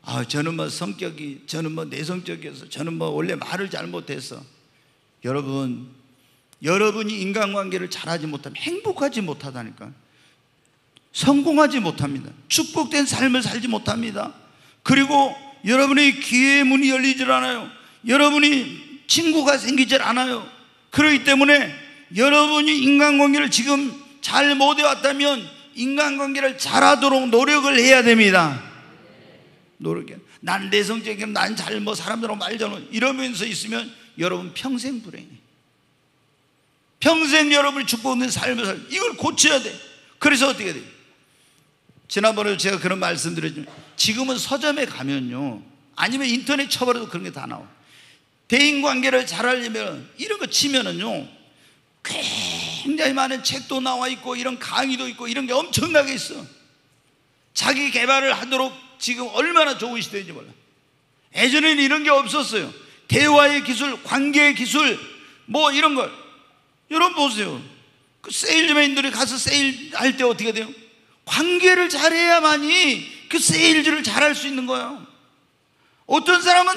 아 저는 뭐 성격이 저는 뭐 내성적이어서 저는 뭐 원래 말을 잘 못해서 여러분 여러분이 인간관계를 잘하지 못하면 행복하지 못하다니까 성공하지 못합니다. 축복된 삶을 살지 못합니다. 그리고 여러분의 기회의 문이 열리질 않아요. 여러분이 친구가 생기질 않아요. 그렇기 때문에 여러분이 인간관계를 지금 잘 못해왔다면 인간관계를 잘하도록 노력을 해야 됩니다. 노력해. 난 내성적이면 난잘 뭐 사람들하고 말잖아. 이러면서 있으면 여러분 평생 불행해. 평생 여러분이 축복받는 삶을 살 이걸 고쳐야 돼. 그래서 어떻게 돼? 지난번에 제가 그런 말씀 드렸지만 지금은 서점에 가면요. 아니면 인터넷 쳐버려도 그런 게 다 나와. 대인 관계를 잘 하려면 이런 거 치면은요. 굉장히 많은 책도 나와 있고 이런 강의도 있고 이런 게 엄청나게 있어. 자기 개발을 하도록 지금 얼마나 좋은 시대인지 몰라. 예전에는 이런 게 없었어요. 대화의 기술, 관계의 기술, 뭐 이런 걸. 여러분 보세요. 그 세일즈맨들이 가서 세일할 때 어떻게 돼요? 관계를 잘해야만이 그 세일즈를 잘할 수 있는 거예요. 어떤 사람은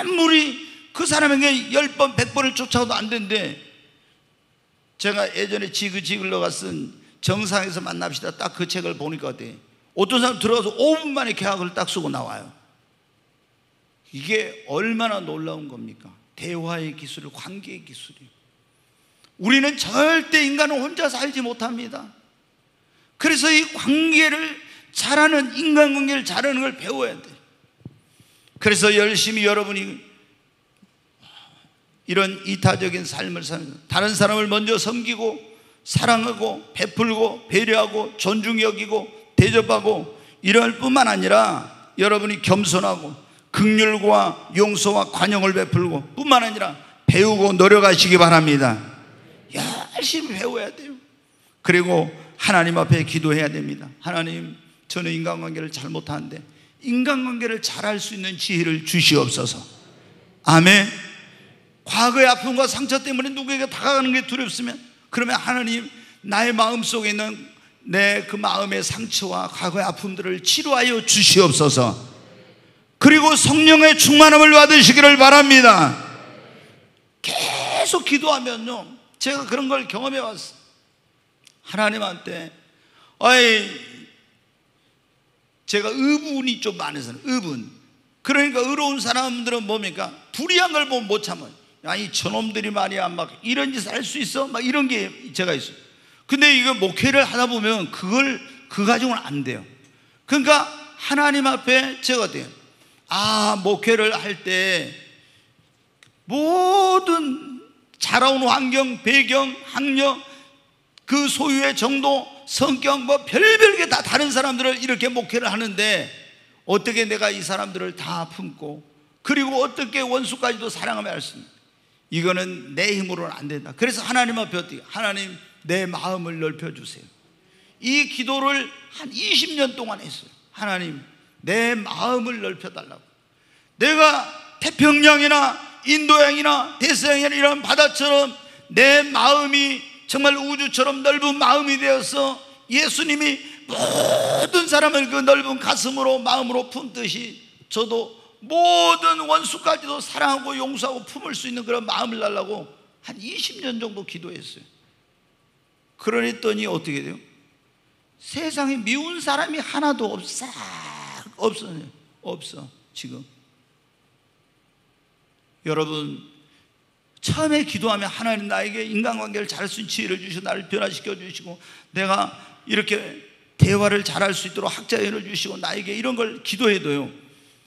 아무리 그 사람에게 10번, 100번을 쫓아도 안 된대. 제가 예전에 지그지글러가 쓴 정상에서 만납시다. 딱 그 책을 보니까 어때? 어떤 사람 들어가서 5분 만에 계약을 딱 쓰고 나와요. 이게 얼마나 놀라운 겁니까? 대화의 기술, 관계의 기술이. 우리는 절대 인간은 혼자 살지 못합니다. 그래서 이 관계를 잘하는 인간관계를 잘하는 걸 배워야 돼. 그래서 열심히 여러분이 이런 이타적인 삶을 사는 다른 사람을 먼저 섬기고 사랑하고 베풀고 배려하고 존중 여기고 대접하고 이럴 뿐만 아니라 여러분이 겸손하고 극률과 용서와 관용을 베풀고 뿐만 아니라 배우고 노력하시기 바랍니다. 열심히 배워야 돼요. 그리고 하나님 앞에 기도해야 됩니다. 하나님, 저는 인간관계를 잘 못하는데 인간관계를 잘할 수 있는 지혜를 주시옵소서. 아멘. 과거의 아픔과 상처 때문에 누구에게 다가가는 게 두렵으면 그러면 하나님 나의 마음 속에 있는 내 그 마음의 상처와 과거의 아픔들을 치료하여 주시옵소서. 그리고 성령의 충만함을 받으시기를 바랍니다. 계속 기도하면요. 제가 그런 걸 경험해 왔어요. 하나님한테, 아이, 제가 의분이 좀 많아서, 의분. 그러니까 의로운 사람들은 뭡니까? 불의한 걸 보면 못 참아요. 야, 이 저놈들이 말이야. 막 이런 짓을 할수 있어? 막 이런 게 제가 있어요. 근데 이거 목회를 하다 보면 그걸, 그 가지고는 안 돼요. 그러니까 하나님 앞에 제가 어때요? 아, 목회를 할 때 모든 자라온 환경, 배경, 학력, 그 소유의 정도, 성격, 뭐 별별 게 다 다른 사람들을 이렇게 목회를 하는데 어떻게 내가 이 사람들을 다 품고 그리고 어떻게 원수까지도 사랑하며 할 수 있는 이거는 내 힘으로는 안 된다. 그래서 하나님 앞에 어떻게 하나님 내 마음을 넓혀 주세요. 이 기도를 한 20년 동안 했어요. 하나님 내 마음을 넓혀 달라고. 내가 태평양이나 인도양이나 대서양이나 이런 바다처럼 내 마음이 정말 우주처럼 넓은 마음이 되어서 예수님이 모든 사람을 그 넓은 가슴으로 마음으로 품듯이 저도 모든 원수까지도 사랑하고 용서하고 품을 수 있는 그런 마음을 달라고 한 20년 정도 기도했어요. 그러랬더니 어떻게 돼요? 세상에 미운 사람이 하나도 없어. 없어요. 없어. 지금. 여러분, 처음에 기도하면 하나님 나에게 인간관계를 잘할 수 있는 지혜를 주시고 나를 변화시켜 주시고 내가 이렇게 대화를 잘할 수 있도록 학자연을 주시고 나에게 이런 걸 기도해도요.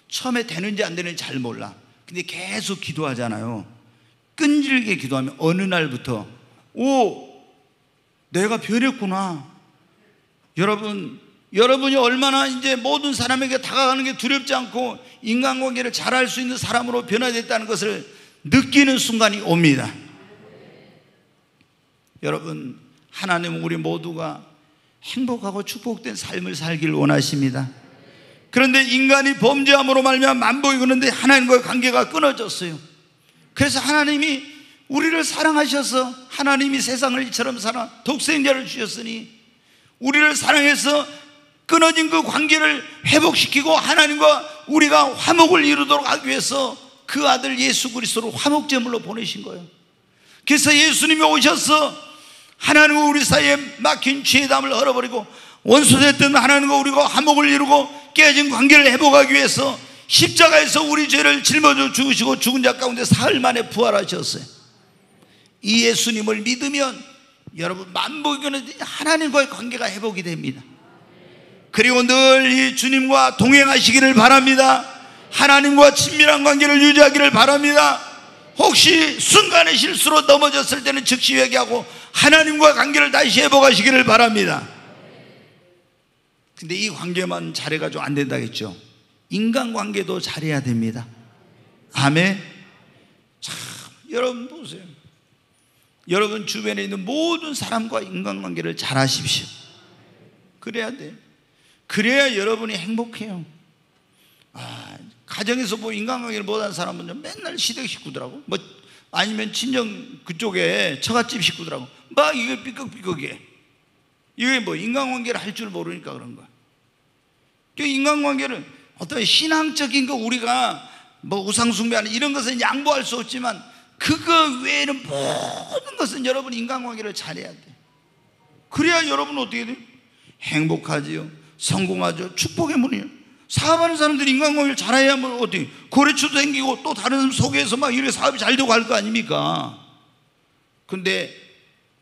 처음에 되는지 안 되는지 잘 몰라. 근데 계속 기도하잖아요. 끈질게 기도하면 어느 날부터 오 내가 변했구나. 여러분 여러분이 얼마나 이제 모든 사람에게 다가가는 게 두렵지 않고 인간관계를 잘 할 수 있는 사람으로 변화됐다는 것을 느끼는 순간이 옵니다. 여러분 하나님은 우리 모두가 행복하고 축복된 삶을 살길 원하십니다. 그런데 인간이 범죄함으로 말미암아 만복이 그는데 하나님과의 관계가 끊어졌어요. 그래서 하나님이 우리를 사랑하셔서 하나님이 세상을 이처럼 사랑 독생자를 주셨으니 우리를 사랑해서 끊어진 그 관계를 회복시키고 하나님과 우리가 화목을 이루도록 하기 위해서 그 아들 예수 그리스도를 화목제물로 보내신 거예요. 그래서 예수님이 오셔서 하나님과 우리 사이에 막힌 죄담을 헐어버리고 원수 됐던 하나님과 우리가 화목을 이루고 깨진 관계를 회복하기 위해서 십자가에서 우리 죄를 짊어져 죽으시고 죽은 자 가운데 사흘 만에 부활하셨어요. 이 예수님을 믿으면 여러분 만복이는 하나님과의 관계가 회복이 됩니다. 그리고 늘 이 주님과 동행하시기를 바랍니다. 하나님과 친밀한 관계를 유지하기를 바랍니다. 혹시 순간의 실수로 넘어졌을 때는 즉시 회개하고 하나님과 관계를 다시 회복하시기를 바랍니다. 근데 이 관계만 잘해가지고 안 된다겠죠. 인간 관계도 잘해야 됩니다. 아멘. 참, 여러분 보세요. 여러분 주변에 있는 모든 사람과 인간관계를 잘 하십시오. 그래야 돼. 그래야 여러분이 행복해요. 아, 가정에서 뭐 인간관계를 못하는 사람은 맨날 시댁 식구더라고. 뭐 아니면 친정 그쪽에 처갓집 식구더라고. 막 이게 삐걱삐걱해. 이게 뭐 인간관계를 할 줄 모르니까 그런 거야. 그 인간관계를 어떤 신앙적인 거 우리가 뭐 우상숭배하는 이런 것은 양보할 수 없지만 그거 외에는 모든 것은 여러분 인간관계를 잘해야 돼. 그래야 여러분 어떻게 돼? 행복하지요. 성공하죠. 축복의 문이에요. 사업하는 사람들이 인간관계를 잘해야 뭐 어떻게 거래처도 생기고 또 다른 사람 속에서 막 이렇게 사업이 잘 되고 할 거 아닙니까? 근데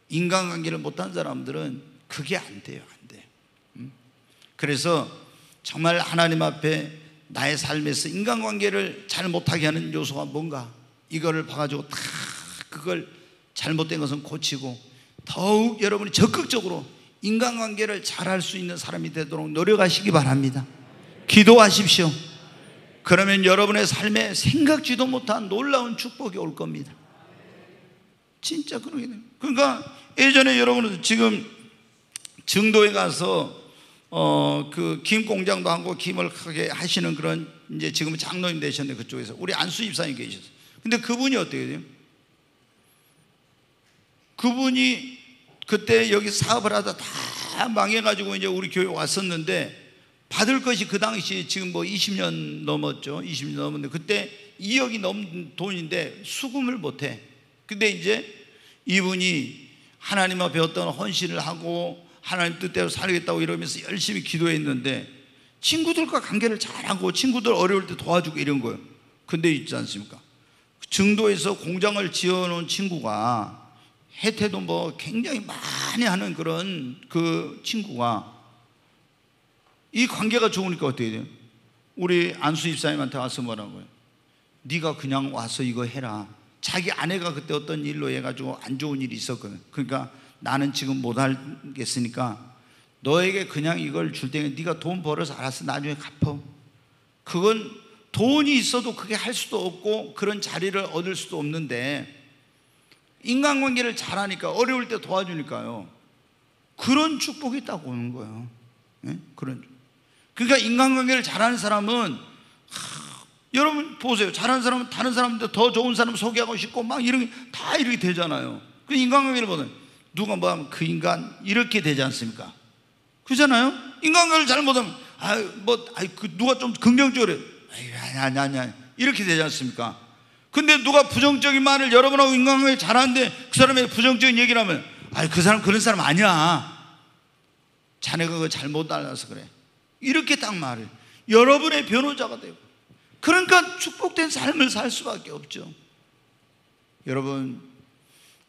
인간관계를 못한 사람들은 그게 안 돼요. 안 돼. 그래서 정말 하나님 앞에 나의 삶에서 인간관계를 잘 못하게 하는 요소가 뭔가 이거를 봐가지고 다 그걸 잘못된 것은 고치고 더욱 여러분이 적극적으로 인간관계를 잘 할 수 있는 사람이 되도록 노력하시기 바랍니다. 기도하십시오. 그러면 여러분의 삶에 생각지도 못한 놀라운 축복이 올 겁니다. 진짜 그러게 돼요. 그러니까 예전에 여러분은 지금 증도에 가서 어, 그 김 공장도 하고 김을 크게 하시는 그런 이제 지금 장로님 되셨는데 그쪽에서 우리 안수 입사님 계셨어요. 근데 그분이 어떻게 돼요? 그분이 그때 여기 사업을 하다 다 망해가지고 이제 우리 교회 왔었는데 받을 것이 그 당시 지금 뭐 20년 넘었죠. 20년 넘었는데 그때 2억이 넘는 돈인데 수금을 못해. 근데 이제 이분이 하나님 앞에 어떤 헌신을 하고 하나님 뜻대로 살겠다고 이러면서 열심히 기도했는데 친구들과 관계를 잘하고 친구들 어려울 때 도와주고 이런 거예요. 근데 있지 않습니까? 증도에서 공장을 지어놓은 친구가 혜태도 뭐 굉장히 많이 하는 그런 그 친구가 이 관계가 좋으니까 어떻게 돼요? 우리 안수 입사님한테 와서 뭐라고요? 네가 그냥 와서 이거 해라. 자기 아내가 그때 어떤 일로 해가지고 안 좋은 일이 있었거든. 그러니까 나는 지금 못 하겠으니까 너에게 그냥 이걸 줄 테니 네가 돈 벌어서 알아서 나중에 갚어. 그건 돈이 있어도 그게 할 수도 없고 그런 자리를 얻을 수도 없는데 인간관계를 잘하니까 어려울 때 도와주니까요. 그런 축복이 있다고 오는 거예요. 네? 그런. 그러니까 인간관계를 잘하는 사람은 하, 여러분 보세요. 잘하는 사람은 다른 사람들 더 좋은 사람 소개하고 싶고 막 이런 다 이렇게 되잖아요. 그 인간관계를 보면 누가 뭐 하면 그 인간 이렇게 되지 않습니까? 그잖아요. 인간관계를 잘못하면 아뭐 아이 그 누가 좀 긍정적으로 아니 아니 아니 아니 이렇게 되지 않습니까? 근데 누가 부정적인 말을 여러분하고 인간관계 잘하는데 그 사람의 부정적인 얘기를 하면 아이 그 사람 그런 사람 아니야. 자네가 그거 잘못 알아서 그래. 이렇게 딱 말을 여러분의 변호자가 되고 그러니까 축복된 삶을 살 수밖에 없죠. 여러분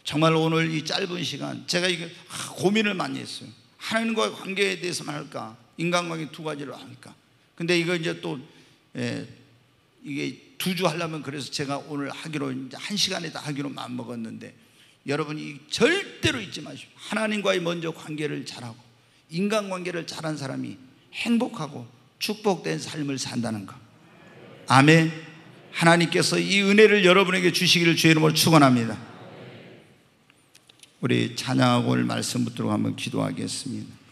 정말 오늘 이 짧은 시간 제가 이게 고민을 많이 했어요. 하나님과의 관계에 대해서만 할까? 인간관계 두 가지를 하니까. 근데 이거 이제 또 예, 이게 두 주 하려면 그래서 제가 오늘 하기로 이제 한 시간에 다 하기로 마음 먹었는데 여러분이 절대로 잊지 마십시오. 하나님과의 먼저 관계를 잘하고 인간관계를 잘한 사람이 행복하고 축복된 삶을 산다는 것. 아멘. 하나님께서 이 은혜를 여러분에게 주시기를 주의 이름으로 축원합니다. 우리 찬양하고 올 말씀 붙들고 한번 기도하겠습니다.